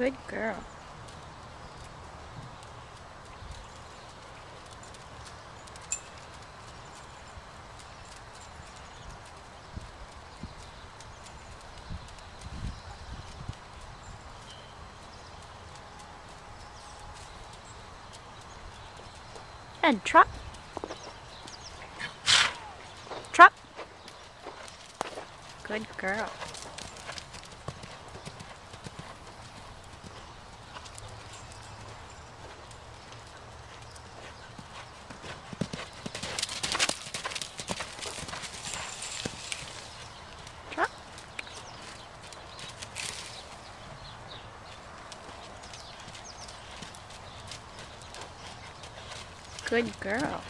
Good girl. And trot. Trot. Good girl. Trot. Good girl.